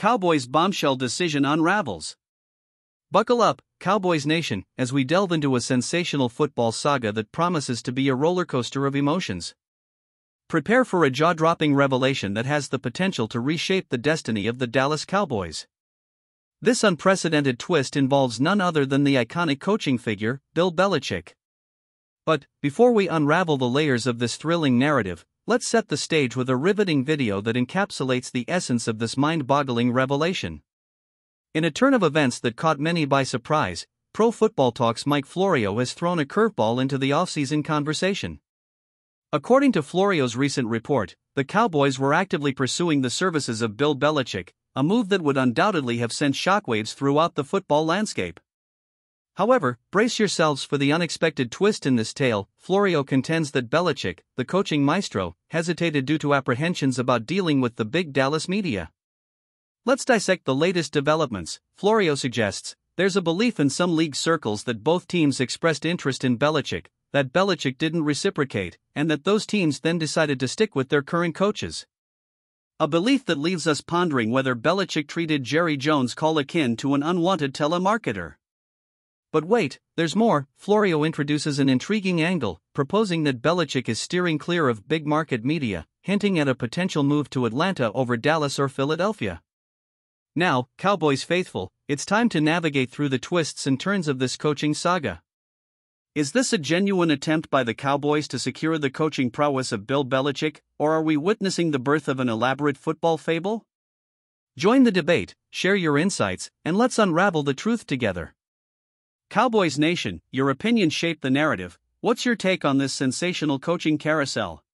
Cowboys' bombshell decision unravels. Buckle up, Cowboys Nation, as we delve into a sensational football saga that promises to be a rollercoaster of emotions. Prepare for a jaw dropping revelation that has the potential to reshape the destiny of the Dallas Cowboys. This unprecedented twist involves none other than the iconic coaching figure, Bill Belichick. But, before we unravel the layers of this thrilling narrative, let's set the stage with a riveting video that encapsulates the essence of this mind boggling revelation. In a turn of events that caught many by surprise, Pro Football Talk's Mike Florio has thrown a curveball into the offseason conversation. According to Florio's recent report, the Cowboys were actively pursuing the services of Bill Belichick, a move that would undoubtedly have sent shockwaves throughout the football landscape. However, brace yourselves for the unexpected twist in this tale. Florio contends that Belichick, the coaching maestro, hesitated due to apprehensions about dealing with the big Dallas media. Let's dissect the latest developments. Florio suggests there's a belief in some league circles that both teams expressed interest in Belichick, that Belichick didn't reciprocate, and that those teams then decided to stick with their current coaches. A belief that leaves us pondering whether Belichick treated Jerry Jones' call akin to an unwanted telemarketer. But wait, there's more. Florio introduces an intriguing angle, proposing that Belichick is steering clear of big market media, hinting at a potential move to Atlanta over Dallas or Philadelphia. Now, Cowboys faithful, it's time to navigate through the twists and turns of this coaching saga. Is this a genuine attempt by the Cowboys to secure the coaching prowess of Bill Belichick, or are we witnessing the birth of an elaborate football fable? Join the debate, share your insights, and let's unravel the truth together. Cowboys Nation, your opinion shaped the narrative. What's your take on this sensational coaching carousel?